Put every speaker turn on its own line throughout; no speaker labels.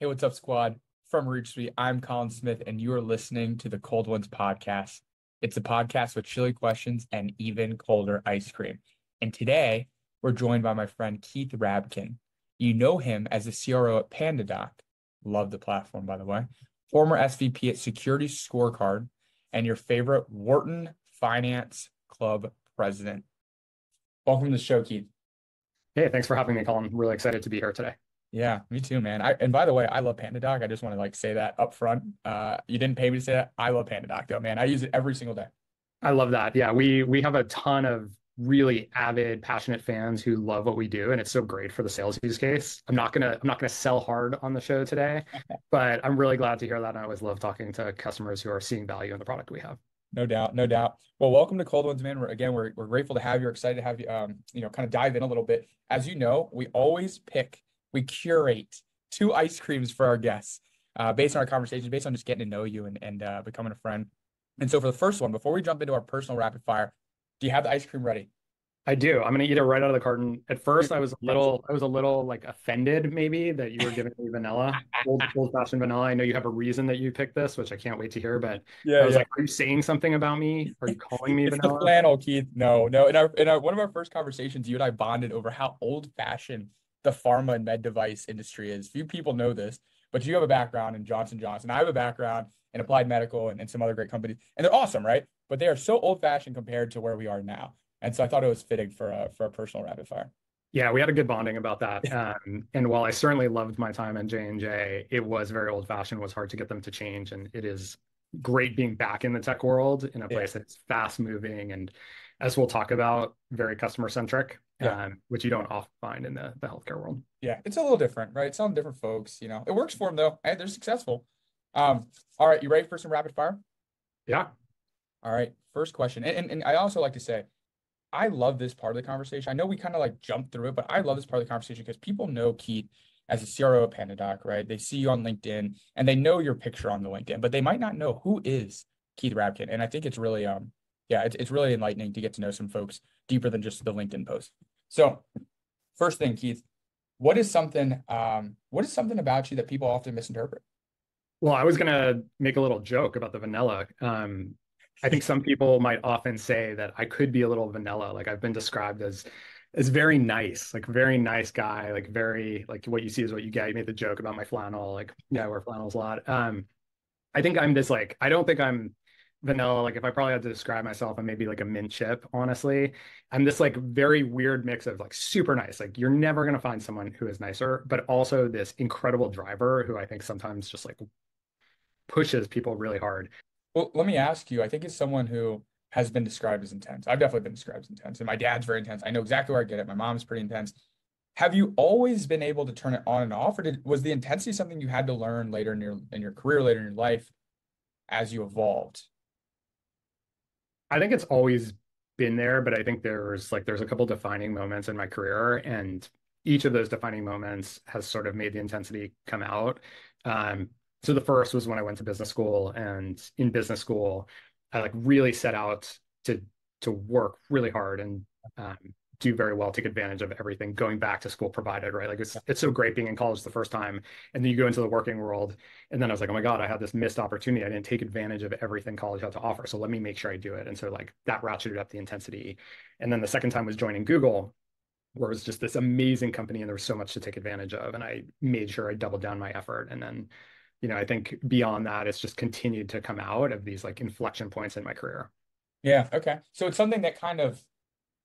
Hey, what's up, squad? From Reach Suite, I'm Colin Smith, and you are listening to the Cold Ones podcast. It's a podcast with chilly questions and even colder ice cream. And today, we're joined by my friend Keith Rabkin. You know him as the CRO at PandaDoc. Love the platform, by the way. Former SVP at Security Scorecard, and your favorite Wharton Finance Club president. Welcome to the show, Keith.
Hey, thanks for having me, Colin. Really excited to be here today.
Yeah, me too, man. I and by the way, I love PandaDoc. I just want to like say that up front. Uh, you didn't pay me to say that. I love PandaDoc though, man. I use it every single day.
I love that. Yeah, we we have a ton of really avid, passionate fans who love what we do, and it's so great for the sales use case. I'm not gonna I'm not gonna sell hard on the show today, but I'm really glad to hear that. And I always love talking to customers who are seeing value in the product we have.
No doubt, no doubt. Well, welcome to Cold Ones, man. We're again, we're we're grateful to have you. We're excited to have you. Um, you know, kind of dive in a little bit. As you know, we always pick, we curate two ice creams for our guests uh, based on our conversations, based on just getting to know you and, and uh, becoming a friend. And so for the first one, before we jump into our personal rapid fire, do you have the ice cream ready?
I do. I'm gonna eat it right out of the carton. At first, I was a little, I was a little like offended maybe that you were giving me vanilla, old, old fashioned vanilla. I know you have a reason that you picked this, which I can't wait to hear. But yeah, I was yeah. like, are you saying something about me? Are you calling me
it's
vanilla?
the flannel, Keith. No, no. In our in our one of our first conversations, you and I bonded over how old fashioned the pharma and med device industry is. Few people know this, but you have a background in Johnson Johnson. I have a background in Applied Medical and, and some other great companies, and they're awesome, right? But they are so old fashioned compared to where we are now. And so I thought it was fitting for a for a personal rapid fire.
Yeah, we had a good bonding about that. Um, and while I certainly loved my time at J and J, it was very old fashioned. Was hard to get them to change, and it is great being back in the tech world in a place yeah. that's fast moving and, as we'll talk about, very customer centric yeah. um, which you don't often find in the, the healthcare world.
Yeah, it's a little different, right? Some different folks, you know, it works for them though, and they're successful. Um, all right, you ready for some rapid fire?
Yeah.
All right, first question, and, and, and I also like to say, I love this part of the conversation. I know we kind of like jumped through it, but I love this part of the conversation because people know Keith as a CRO at PandaDoc, right? They see you on LinkedIn and they know your picture on the LinkedIn, but they might not know who is Keith Rabkin. And I think it's really, um, yeah, it's, it's really enlightening to get to know some folks deeper than just the LinkedIn post. So, first thing, Keith, what is something um, what is something about you that people often misinterpret?
Well, I was gonna make a little joke about the vanilla. Um, I think some people might often say that I could be a little vanilla. Like I've been described as as very nice, like very nice guy, like very like what you see is what you get. You made the joke about my flannel, like yeah, I wear flannels a lot. Um, I think I'm this like I don't think I'm vanilla like if i probably had to describe myself i'm maybe like a mint chip honestly. I'm this like very weird mix of like super nice like you're never going to find someone who is nicer but also this incredible driver who i think sometimes just like pushes people really hard.
Well let me ask you i think it's someone who has been described as intense i've definitely been described as intense and my dad's very intense. I know exactly where i get it. My mom's pretty intense. Have you always been able to turn it on and off or did was the intensity something you had to learn later in your in your career later in your life as you evolved
I think it's always been there, but I think there's like there's a couple defining moments in my career, and each of those defining moments has sort of made the intensity come out. Um, so the first was when I went to business school, and in business school, I like really set out to to work really hard and um, do very well, take advantage of everything going back to school provided, right? Like it's it's so great being in college the first time, and then you go into the working world, and then I was like, oh my god, I had this missed opportunity. I didn't take advantage of everything college had to offer, so let me make sure I do it. And so like that ratcheted up the intensity. And then the second time was joining Google, where it was just this amazing company, and there was so much to take advantage of, and I made sure I doubled down my effort. And then, you know, I think beyond that, it's just continued to come out of these like inflection points in my career.
Yeah. Okay. So it's something that kind of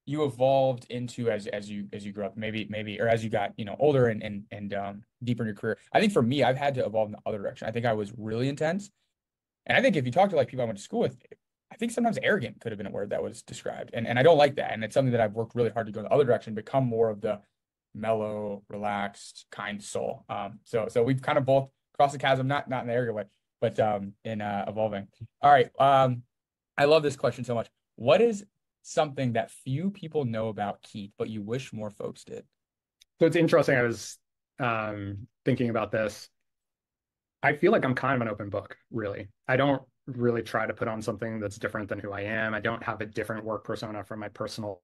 you evolved into as as you as you grew up maybe maybe or as you got you know older and and and um, deeper in your career. I think for me i've had to evolve in the other direction. I think i was really intense. And i think if you talk to like people i went to school with i think sometimes arrogant could have been a word that was described. And, and i don't like that. And it's something that i've worked really hard to go in the other direction become more of the mellow relaxed kind soul. Um so so we've kind of both crossed the chasm not not in the arrogant way but um in uh evolving. All right um i love this question so much. What is something that few people know about Keith, but you wish more folks did?
So it's interesting. I was um, thinking about this. I feel like I'm kind of an open book, really. I don't really try to put on something that's different than who I am. I don't have a different work persona from my personal.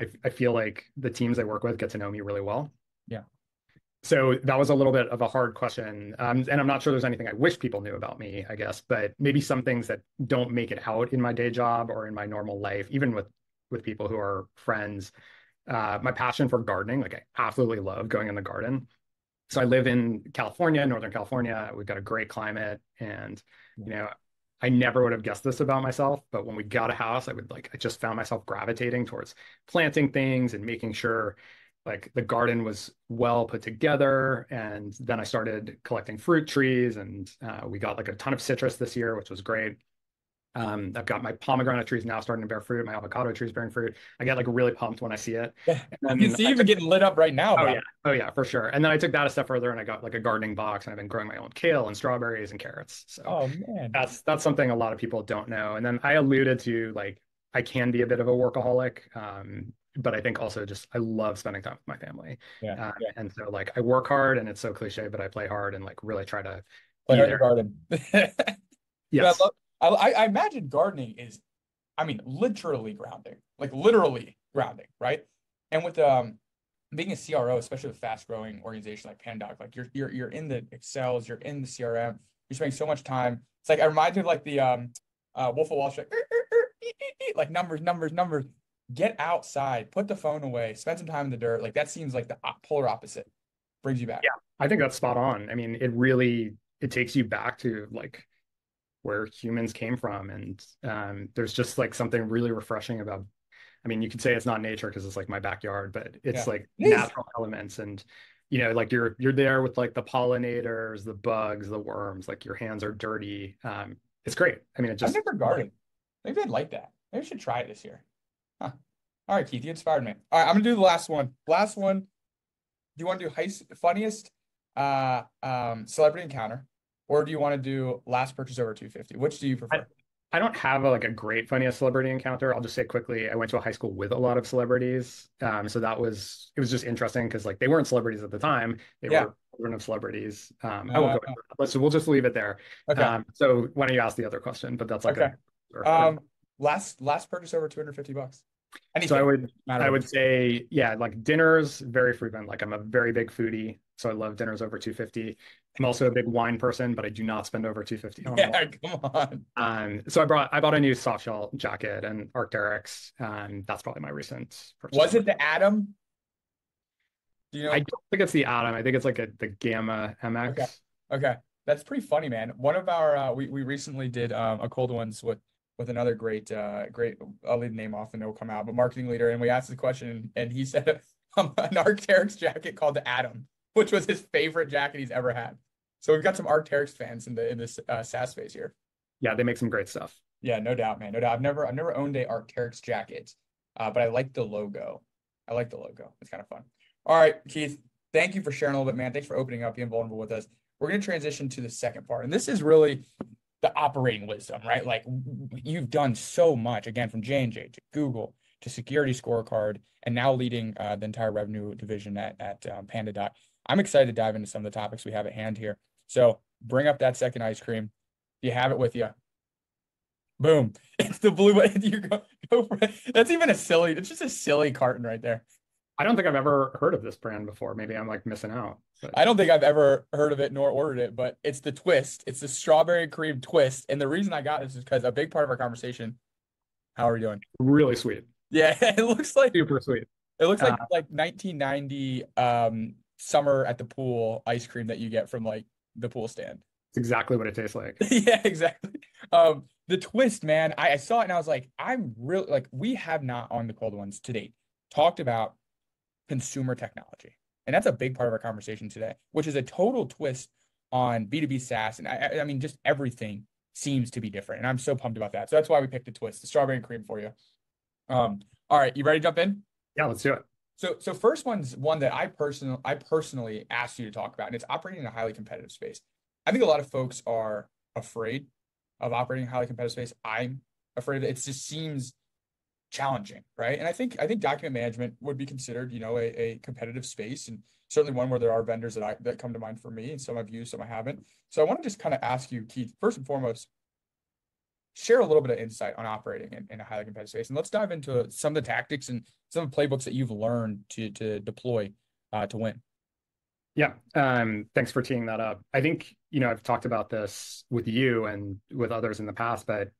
I, I feel like the teams I work with get to know me really well.
Yeah.
So that was a little bit of a hard question. Um, and I'm not sure there's anything I wish people knew about me, I guess, but maybe some things that don't make it out in my day job or in my normal life, even with with people who are friends. Uh, my passion for gardening, like I absolutely love going in the garden. So I live in California, Northern California. We've got a great climate, and you know, I never would have guessed this about myself, but when we got a house, I would like I just found myself gravitating towards planting things and making sure like the garden was well put together. And then I started collecting fruit trees, and uh, we got like a ton of citrus this year, which was great. Um, I've got my pomegranate trees now starting to bear fruit. My avocado trees bearing fruit. I get like really pumped when I see it.
Yeah, you can see even getting lit up right now.
Oh bro. yeah, oh yeah, for sure. And then I took that a step further, and I got like a gardening box, and I've been growing my own kale and strawberries and carrots. So
oh man,
that's that's something a lot of people don't know. And then I alluded to like I can be a bit of a workaholic, um, but I think also just I love spending time with my family.
Yeah,
uh, yeah. And so like I work hard, and it's so cliche, but I play hard and like really try to
play hard garden.
yes.
I, I imagine gardening is, I mean, literally grounding, like literally grounding, right? And with um being a CRO, especially with fast growing organization like PandaDoc, like you're you're you're in the Excels, you're in the CRM, you're spending so much time. It's like it reminds me of like the um uh Wolf of Wall Street, like numbers, numbers, numbers. Get outside, put the phone away, spend some time in the dirt. Like that seems like the polar opposite. Brings you back.
Yeah, I think that's spot on. I mean, it really it takes you back to like where humans came from and um, there's just like something really refreshing about i mean you could say it's not nature because it's like my backyard but it's yeah. like it natural elements and you know like you're you're there with like the pollinators the bugs the worms like your hands are dirty um, it's great i mean it just
i've never gardened maybe i'd like that maybe i should try it this year huh. all right keith you inspired me all right i'm gonna do the last one last one do you want to do high, funniest uh um celebrity encounter or do you want to do last purchase over 250? Which do you prefer?
I, I don't have a, like a great funniest celebrity encounter. I'll just say quickly, I went to a high school with a lot of celebrities. Um, so that was it was just interesting because like they weren't celebrities at the time. They yeah. were children of celebrities. Um, I won't go into that. So we'll just leave it there. Okay. Um, so why don't you ask the other question? But that's like
okay. A, um last last purchase over 250 bucks.
Anything. So I would I would say yeah, like dinners very frequent. Like I'm a very big foodie, so I love dinners over 250. I'm also a big wine person, but I do not spend over 250
on Yeah, come on.
Um, so I brought I bought a new soft shell jacket and Arc'teryx, and that's probably my recent
purchase. Was it the Atom?
Do you know? I don't think it's the Atom. I think it's like a the Gamma MX.
Okay. Okay. That's pretty funny, man. One of our uh, we we recently did um, a cold ones with with another great, uh, great, I'll leave the name off and it'll come out, but marketing leader. And we asked the question and he said um, an Arc'teryx jacket called the Atom, which was his favorite jacket he's ever had. So we've got some Arc'teryx fans in the in this uh, SaaS space here.
Yeah, they make some great stuff.
Yeah, no doubt, man. No doubt. I've never I've never owned a Arc'teryx jacket, uh, but I like the logo. I like the logo. It's kind of fun. All right, Keith. Thank you for sharing a little bit, man. Thanks for opening up, being vulnerable with us. We're going to transition to the second part, and this is really the operating wisdom, right? Like you've done so much again from J and J to Google to Security Scorecard, and now leading uh, the entire revenue division at at um, PandaDoc. I'm excited to dive into some of the topics we have at hand here. So bring up that second ice cream. You have it with you. Boom! It's the blue. You go, go. That's even a silly. It's just a silly carton right there.
I don't think I've ever heard of this brand before. Maybe I'm like missing out.
But... I don't think I've ever heard of it nor ordered it, but it's the twist. It's the strawberry cream twist. And the reason I got this is because a big part of our conversation. How are you doing?
Really sweet.
Yeah, it looks like
super sweet.
It looks like uh, like 1990 um summer at the pool ice cream that you get from like the pool stand.
It's exactly what it tastes like.
yeah, exactly. Um, the twist, man. I, I saw it and I was like, I'm really like, we have not on the cold ones to date talked about consumer technology. And that's a big part of our conversation today, which is a total twist on B2B SaaS. And I, I mean, just everything seems to be different. And I'm so pumped about that. So that's why we picked a twist, the strawberry and cream for you. Um, all right, you ready to jump in?
Yeah, let's do it.
So, so first one's one that I personally, I personally asked you to talk about, and it's operating in a highly competitive space. I think a lot of folks are afraid of operating in a highly competitive space. I'm afraid of it. It just seems challenging, right? And I think I think document management would be considered, you know, a, a competitive space and certainly one where there are vendors that I that come to mind for me, and some I've used, some I haven't. So I want to just kind of ask you, Keith, first and foremost, share a little bit of insight on operating in, in a highly competitive space, and let's dive into some of the tactics and some of the playbooks that you've learned to to deploy uh, to win.
Yeah, um, thanks for teeing that up. I think, you know, I've talked about this with you and with others in the past, but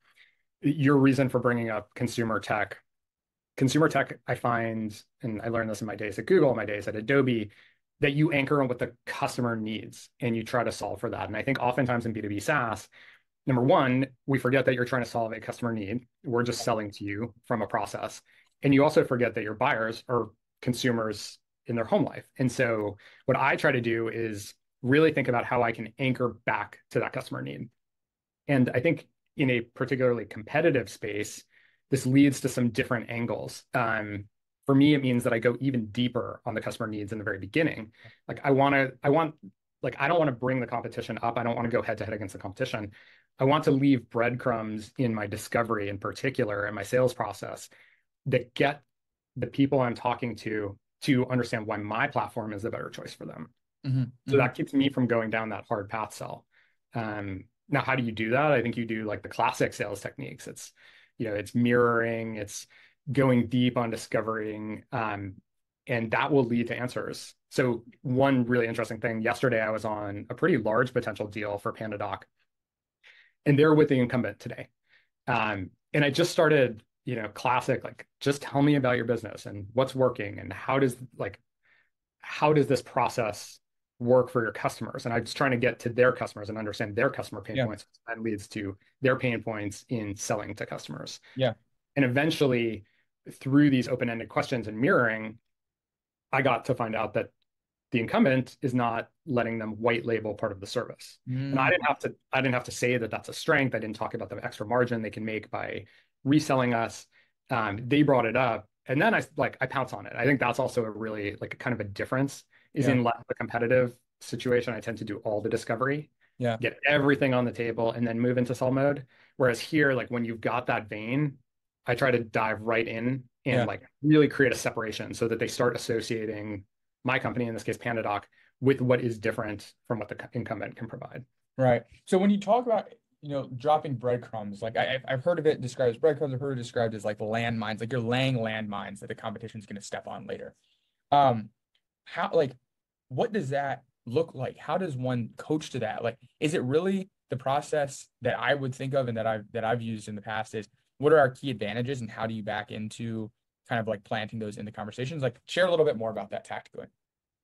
your reason for bringing up consumer tech, consumer tech, I find, and I learned this in my days at Google, my days at Adobe, that you anchor on what the customer needs and you try to solve for that. And I think oftentimes in B2B SaaS, number one, we forget that you're trying to solve a customer need. We're just selling to you from a process. And you also forget that your buyers are consumers in their home life. And so what I try to do is really think about how I can anchor back to that customer need. And I think in a particularly competitive space, this leads to some different angles. Um, for me, it means that I go even deeper on the customer needs in the very beginning. Like I want to, I want, like I don't want to bring the competition up. I don't want to go head to head against the competition. I want to leave breadcrumbs in my discovery, in particular, in my sales process, that get the people I'm talking to to understand why my platform is the better choice for them. Mm-hmm. So mm-hmm. that keeps me from going down that hard path sell. Um, now, how do you do that? I think you do like the classic sales techniques. It's, you know, it's mirroring, it's going deep on discovering, um, and that will lead to answers. So one really interesting thing, yesterday I was on a pretty large potential deal for PandaDoc, and they're with the incumbent today. Um, and I just started, you know, classic, like just tell me about your business and what's working and how does like how does this process work for your customers. And I'm just trying to get to their customers and understand their customer pain yeah. points. That leads to their pain points in selling to customers.
Yeah.
And eventually, through these open-ended questions and mirroring, I got to find out that the incumbent is not letting them white label part of the service. Mm. And I didn't have to I didn't have to say that that's a strength. I didn't talk about the extra margin they can make by reselling us. Um, they brought it up, and then I like I pounce on it. I think that's also a really like a kind of a difference is yeah. in less a competitive situation. I tend to do all the discovery,
yeah,
get everything on the table, and then move into sell mode. Whereas here, like when you've got that vein, I try to dive right in and yeah. like really create a separation so that they start associating my company, in this case PandaDoc, with what is different from what the incumbent can provide.
Right. So when you talk about you know dropping breadcrumbs, like I, I've heard of it described as breadcrumbs. I've heard it described as like landmines, like you're laying landmines that the competition is going to step on later. Um, how like what does that look like? How does one coach to that? Like, is it really the process that I would think of and that I've that I've used in the past is what are our key advantages and how do you back into kind of like planting those in the conversations? Like share a little bit more about that tactically.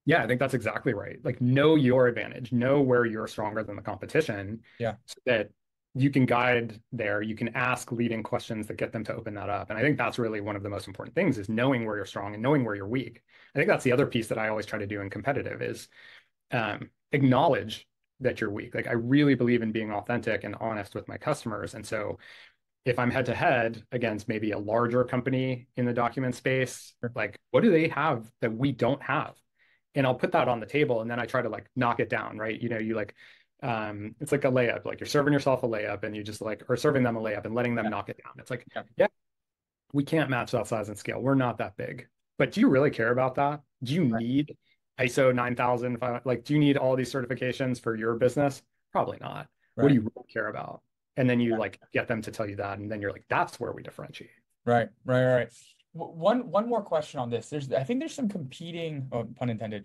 Yeah, I think that's exactly right. Like know your advantage, know where you're stronger than the competition.
Yeah.
So that you can guide there, you can ask leading questions that get them to open that up. And I think that's really one of the most important things is knowing where you're strong and knowing where you're weak. I think that's the other piece that I always try to do in competitive is um, acknowledge that you're weak. Like I really believe in being authentic and honest with my customers. And so if I'm head to head against maybe a larger company in the document space, like what do they have that we don't have? And I'll put that on the table and then I try to like knock it down, right? You know, you like um, it's like a layup, like you're serving yourself a layup and you just like, or serving them a layup and letting them yeah. knock it down. It's like, yeah. yeah, we can't match that size and scale. We're not that big. But do you really care about that? Do you right. need ISO 9000? Like, do you need all these certifications for your business? Probably not. Right. What do you really care about? And then you yeah. like get them to tell you that. And then you're like, that's where we differentiate.
Right, right, right. One one more question on this. There's I think there's some competing, oh, pun intended,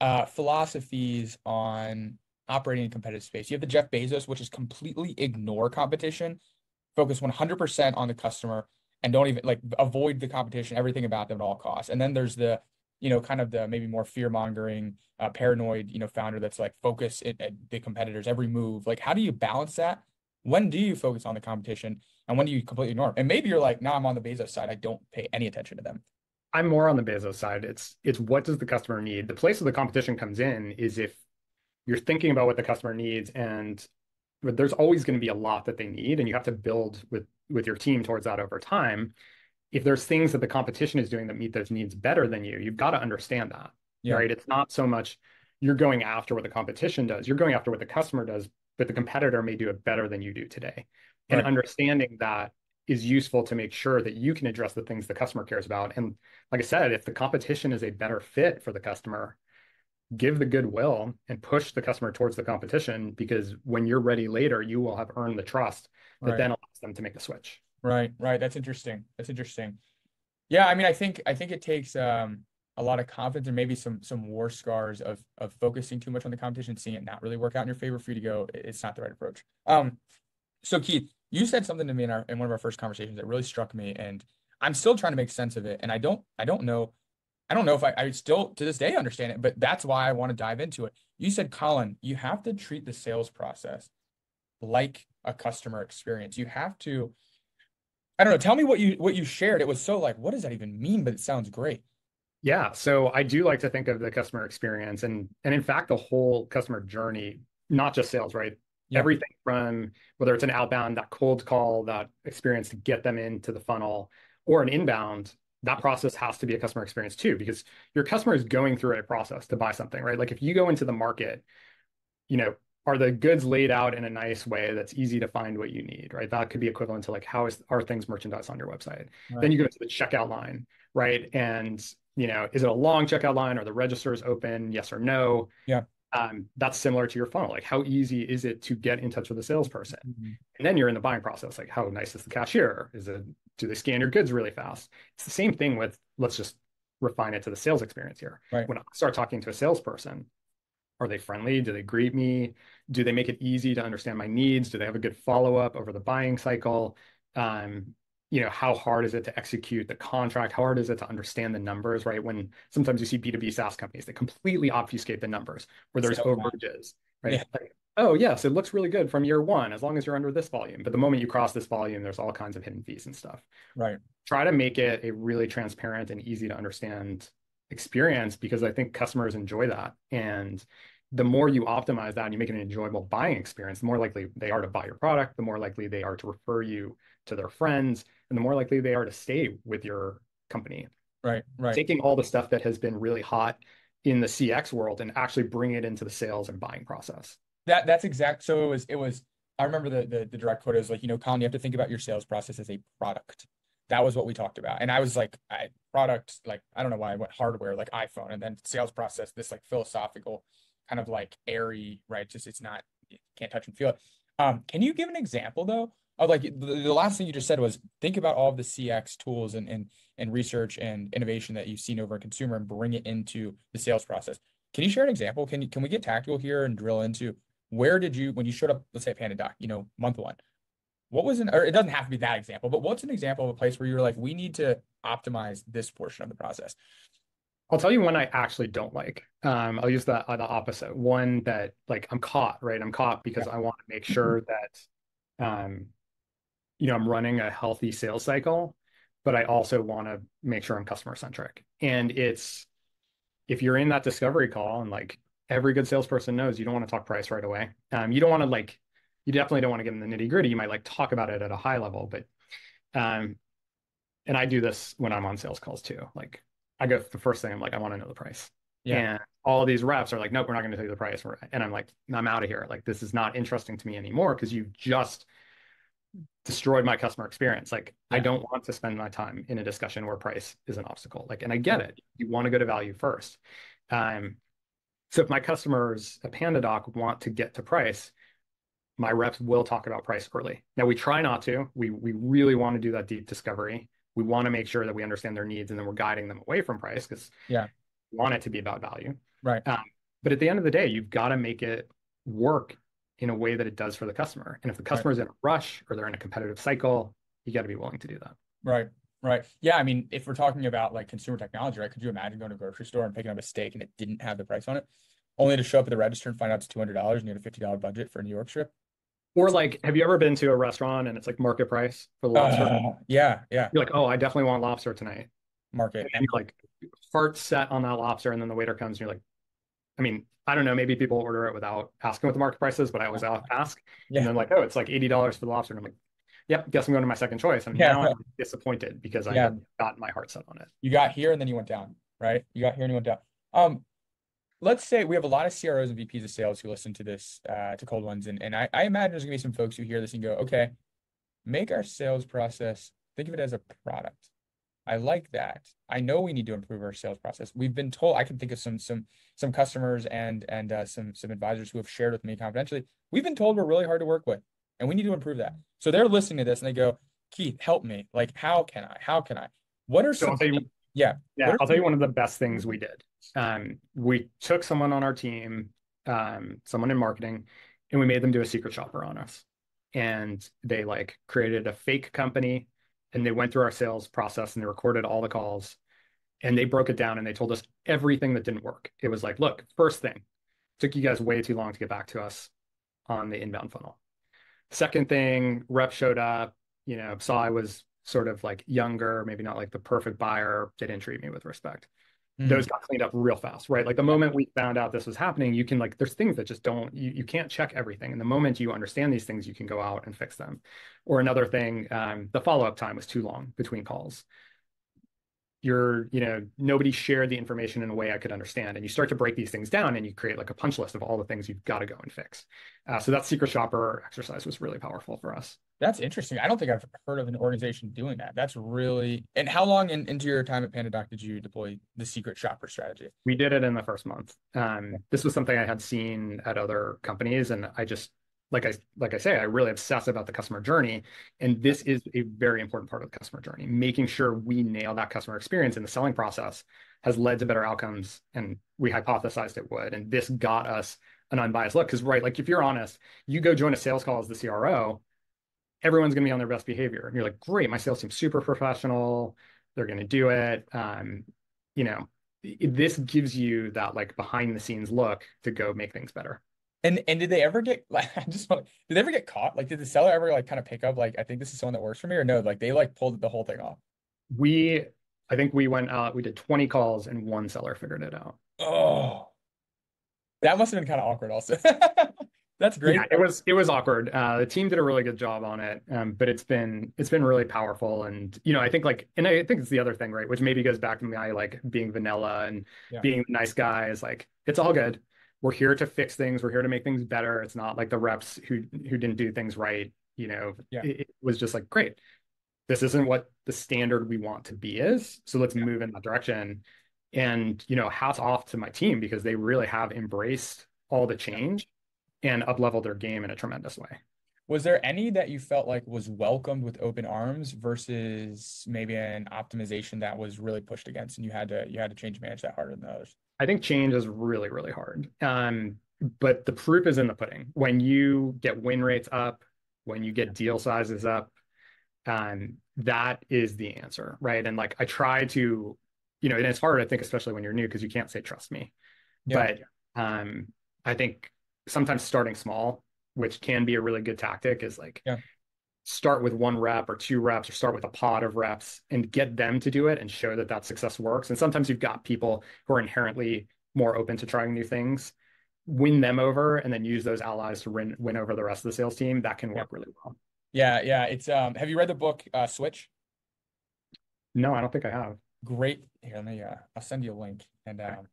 uh, philosophies on operating in competitive space. You have the Jeff Bezos, which is completely ignore competition, focus 100% on the customer, and don't even like avoid the competition, everything about them at all costs. And then there's the, you know, kind of the maybe more fear mongering, uh, paranoid, you know, founder that's like focus at the competitors every move. Like, how do you balance that? When do you focus on the competition, and when do you completely ignore? And maybe you're like, no, I'm on the Bezos side. I don't pay any attention to them.
I'm more on the Bezos side. It's it's what does the customer need? The place where the competition comes in is if you're thinking about what the customer needs and there's always going to be a lot that they need and you have to build with with your team towards that over time. If there's things that the competition is doing that meet those needs better than you you've got to understand that yeah. right? It's not so much you're going after what the competition does you're going after what the customer does but the competitor may do it better than you do today. And understanding that is useful to make sure that you can address the things the customer cares about. And like i said if the competition is a better fit for the customer give the goodwill and push the customer towards the competition because when you're ready later, you will have earned the trust that right. then allows them to make a switch.
Right, right. That's interesting. That's interesting. Yeah, I mean, I think I think it takes um a lot of confidence and maybe some some war scars of of focusing too much on the competition, seeing it not really work out in your favor for you to go, it's not the right approach. Um, so Keith, you said something to me in our in one of our first conversations that really struck me, and I'm still trying to make sense of it. And I don't I don't know, I don't know if I, I still to this day understand it, but that's why I want to dive into it. You said, Colin, you have to treat the sales process like a customer experience. You have to, I don't know, tell me what you what you shared. It was so like, what does that even mean? But it sounds great.
Yeah, so I do like to think of the customer experience and and in fact the whole customer journey, not just sales, right? Yeah. Everything from whether it's an outbound, that cold call, that experience to get them into the funnel, or an inbound, that process has to be a customer experience too, because your customer is going through a process to buy something, right? Like if you go into the market, you know, are the goods laid out in a nice way that's easy to find what you need, right? That could be equivalent to like how is are things merchandised on your website? Right. Then you go to the checkout line, right? And you know, is it a long checkout line? Are the registers open? Yes or no?
Yeah.
Um, that's similar to your funnel. Like, how easy is it to get in touch with a salesperson? Mm-hmm. And then you're in the buying process. Like, how nice is the cashier? Is it do they scan your goods really fast? It's the same thing with let's just refine it to the sales experience here.
Right.
When I start talking to a salesperson, are they friendly? Do they greet me? Do they make it easy to understand my needs? Do they have a good follow up over the buying cycle? Um, you know, how hard is it to execute the contract? How hard is it to understand the numbers, right? When sometimes you see B2B SaaS companies, they completely obfuscate the numbers where there's so overages, right? Yeah. Like, oh, yes, it looks really good from year one, as long as you're under this volume. But the moment you cross this volume, there's all kinds of hidden fees and stuff.
Right.
Try to make it a really transparent and easy to understand experience because I think customers enjoy that. And the more you optimize that and you make it an enjoyable buying experience, the more likely they are to buy your product, the more likely they are to refer you to their friends, and the more likely they are to stay with your company.
Right, right.
Taking all the stuff that has been really hot in the CX world and actually bring it into the sales and buying process.
That that's exact. So it was it was. I remember the the, the direct quote is like, you know, Colin, you have to think about your sales process as a product. That was what we talked about, and I was like, I product like I don't know why I went hardware like iPhone, and then sales process this like philosophical kind of like airy, right? Just it's not you can't touch and feel it. Um, can you give an example though of like the, the last thing you just said was think about all of the CX tools and and and research and innovation that you've seen over a consumer and bring it into the sales process. Can you share an example? Can you can we get tactical here and drill into where did you when you showed up, let's say PandaDoc, you know, month one, what was an or it doesn't have to be that example, but what's an example of a place where you're like, we need to optimize this portion of the process?
I'll tell you one I actually don't like. Um, I'll use the uh, the opposite. One that like I'm caught, right? I'm caught because yeah. I want to make sure that um, you know, I'm running a healthy sales cycle, but I also want to make sure I'm customer centric. And it's if you're in that discovery call and like every good salesperson knows you don't want to talk price right away. Um, you don't want to like you definitely don't want to get in the nitty gritty. You might like talk about it at a high level, but um, and I do this when I'm on sales calls too. Like I go the first thing I'm like, I want to know the price. Yeah. And all these reps are like, nope, we're not going to tell you the price. And I'm like, I'm out of here. Like, this is not interesting to me anymore because you've just destroyed my customer experience. Like, yeah. I don't want to spend my time in a discussion where price is an obstacle. Like, and I get it. You want to go to value first. Um, so if my customers at PandaDoc want to get to price, my reps will talk about price early. Now we try not to. We we really want to do that deep discovery we want to make sure that we understand their needs and then we're guiding them away from price because
yeah.
we want it to be about value.
Right.
Um, but at the end of the day you've got to make it work in a way that it does for the customer and if the customer is in a rush or they're in a competitive cycle you got to be willing to do that.
Right right. Yeah i mean if we're talking about like consumer technology right could you imagine going to a grocery store and picking up a steak and it didn't have the price on it only to show up at the register and find out it's $200 and you had a $50 budget for a new york strip
or like, have you ever been to a restaurant and it's like market price for the lobster? Uh,
yeah, yeah.
You're like, oh, I definitely want lobster tonight.
Market.
And you're like heart set on that lobster, and then the waiter comes and you're like, I mean, I don't know, maybe people order it without asking what the market price is, but I always ask. Yeah. And then like, oh, it's like eighty dollars for the lobster. And I'm like, yep, guess I'm going to my second choice. And yeah. now I'm disappointed because I yeah. got my heart set on it.
You got here and then you went down, right? You got here and you went down. Um, let's say we have a lot of CROs and VPs of sales who listen to this, uh, to cold ones. And, and I, I imagine there's gonna be some folks who hear this and go, okay, make our sales process, think of it as a product. I like that. I know we need to improve our sales process. We've been told, I can think of some, some, some customers and, and, uh, some, some advisors who have shared with me confidentially. We've been told we're really hard to work with and we need to improve that. So they're listening to this and they go, Keith, help me. Like, how can I, how can I, what are some,
so
Yeah.
Yeah, I'll tell you one of the best things we did. Um, we took someone on our team, um, someone in marketing, and we made them do a secret shopper on us. And they like created a fake company and they went through our sales process and they recorded all the calls and they broke it down and they told us everything that didn't work. It was like, look, first thing, took you guys way too long to get back to us on the inbound funnel. Second thing, rep showed up, you know, saw I was sort of like younger, maybe not like the perfect buyer. They didn't treat me with respect. Those got cleaned up real fast, right? Like the moment we found out this was happening, you can like there's things that just don't you, you can't check everything. And the moment you understand these things, you can go out and fix them. Or another thing, um, the follow-up time was too long between calls you're you know nobody shared the information in a way i could understand. And you start to break these things down and you create like a punch list of all the things you've got to go and fix. Uh, so that secret shopper exercise was really powerful for us.
That's interesting. I don't think i've heard of an organization doing that. That's really and how long in, into your time at pandadoc did you deploy the secret shopper strategy?
We did it in the first month. Um, this was something i had seen at other companies and i just like I like I say, I really obsess about the customer journey, and this is a very important part of the customer journey. Making sure we nail that customer experience in the selling process has led to better outcomes, and we hypothesized it would. And this got us an unbiased look because, right, like if you're honest, you go join a sales call as the CRO, everyone's going to be on their best behavior, and you're like, great, my sales team's super professional, they're going to do it. Um, you know, this gives you that like behind the scenes look to go make things better.
And and did they ever get like I just want did they ever get caught? Like did the seller ever like kind of pick up like I think this is someone that works for me or no? Like they like pulled the whole thing off.
We I think we went out, we did 20 calls and one seller figured it out.
Oh. That must have been kind of awkward also. That's great.
Yeah, it was it was awkward. Uh, the team did a really good job on it, um, but it's been it's been really powerful. And you know, I think like, and I think it's the other thing, right? Which maybe goes back to my like being vanilla and yeah. being a nice guy is like it's all good we're here to fix things. We're here to make things better. It's not like the reps who who didn't do things right. You know, yeah. it, it, was just like, great, this isn't what the standard we want to be is. So let's yeah. move in that direction. And you know, hats off to my team because they really have embraced all the change and up leveled their game in a tremendous way.
Was there any that you felt like was welcomed with open arms versus maybe an optimization that was really pushed against and you had to you had to change manage that harder than others?
I think change is really, really hard. Um, but the proof is in the pudding. When you get win rates up, when you get deal sizes up, um, that is the answer, right? And like I try to, you know, and it's hard, I think, especially when you're new, because you can't say trust me. Yeah. But um, I think sometimes starting small, which can be a really good tactic, is like yeah start with one rep or two reps or start with a pod of reps and get them to do it and show that that success works. And sometimes you've got people who are inherently more open to trying new things, win them over and then use those allies to win, win over the rest of the sales team. That can work yeah. really well.
Yeah. Yeah. It's, um, have you read the book, uh, Switch?
No, I don't think I have.
Great. Here, let me, uh, I'll send you a link and, um,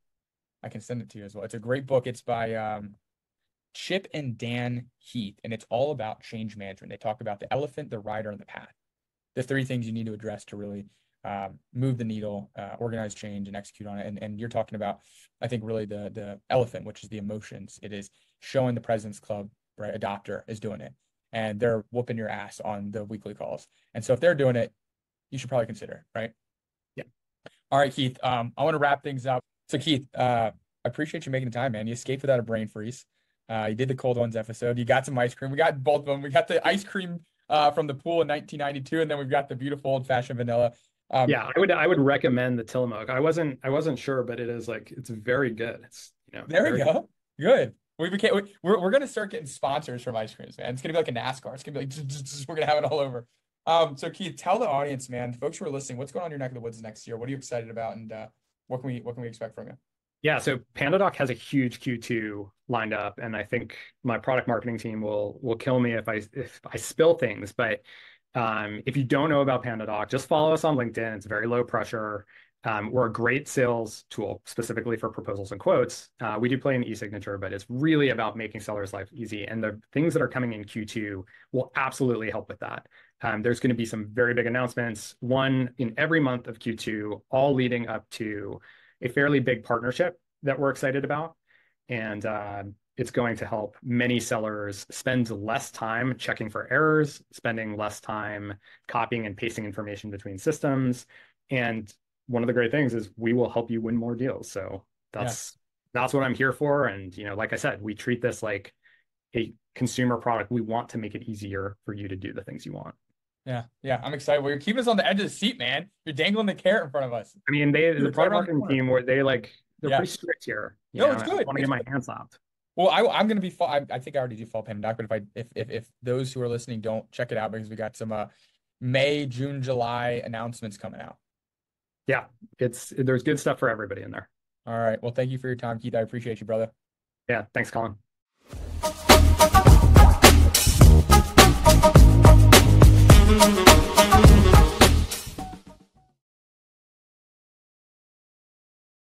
I can send it to you as well. It's a great book. It's by, um, Chip and Dan Heath, and it's all about change management. They talk about the elephant, the rider, and the path. The three things you need to address to really um, move the needle, uh, organize change, and execute on it. And, and you're talking about, I think, really the the elephant, which is the emotions. It is showing the President's Club, right? A doctor is doing it, and they're whooping your ass on the weekly calls. And so if they're doing it, you should probably consider, right?
Yeah.
All right, Keith. Um, I want to wrap things up. So, Keith, uh, I appreciate you making the time, man. You escaped without a brain freeze. Uh, you did the cold ones episode. You got some ice cream. We got both of them. We got the ice cream uh, from the pool in 1992, and then we've got the beautiful old fashioned vanilla.
Um, yeah, I would I would recommend the Tillamook. I wasn't I wasn't sure, but it is like it's very good. It's you know
there we go. Good. We became we, we're we're gonna start getting sponsors from ice creams, man. It's gonna be like a NASCAR. It's gonna be like we're gonna have it all over. Um, so Keith, tell the audience, man, folks who are listening, what's going on in your neck of the woods next year? What are you excited about, and uh, what can we what can we expect from you?
Yeah, so PandaDoc has a huge Q2 lined up, and I think my product marketing team will will kill me if I if I spill things. But um, if you don't know about PandaDoc, just follow us on LinkedIn. It's very low pressure. Um, we're a great sales tool specifically for proposals and quotes. Uh, we do play in e-signature, but it's really about making sellers' life easy. And the things that are coming in Q2 will absolutely help with that. Um, there's going to be some very big announcements, one in every month of Q2, all leading up to a fairly big partnership that we're excited about. And uh, it's going to help many sellers spend less time checking for errors, spending less time copying and pasting information between systems, and one of the great things is we will help you win more deals. So that's yeah. that's what I'm here for. And you know, like I said, we treat this like a consumer product. We want to make it easier for you to do the things you want.
Yeah, yeah, I'm excited. Well, you're keeping us on the edge of the seat, man. You're dangling the carrot in front of us.
I mean, they the product marketing team where they like they're yeah. pretty strict here.
no, know? it's good. I
want to get my hands slapped.
Well, I, am going to be fall. I, I, think I already do fall PandaDoc, but if I if, if if those who are listening don't check it out because we got some uh May, June, July announcements coming out.
Yeah, it's there's good stuff for everybody in there.
All right. Well, thank you for your time, Keith. I appreciate you, brother.
Yeah. Thanks, Colin. Thank you.